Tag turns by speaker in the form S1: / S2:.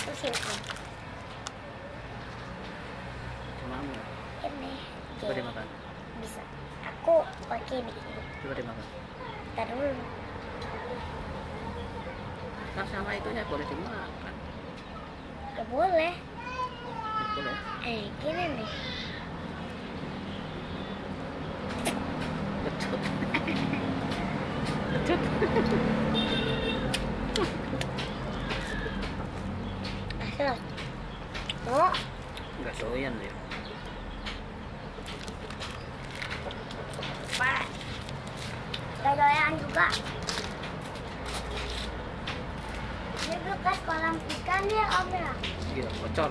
S1: terus ini
S2: Cuma kamu
S1: ini
S2: coba
S1: Oke,
S2: dimakan.
S1: bisa aku pakai ini
S2: Coba dimakan.
S1: Ntar dulu
S2: Kan sama itunya boleh dimakan.
S1: ya boleh
S2: Boleh.
S1: eh gini nih
S2: Betul. Betul.
S1: Asal oh
S2: Enggak doyan ya.
S1: pak doyan juga ini bekas kolam ikan ya om ya
S2: Iya, bocor.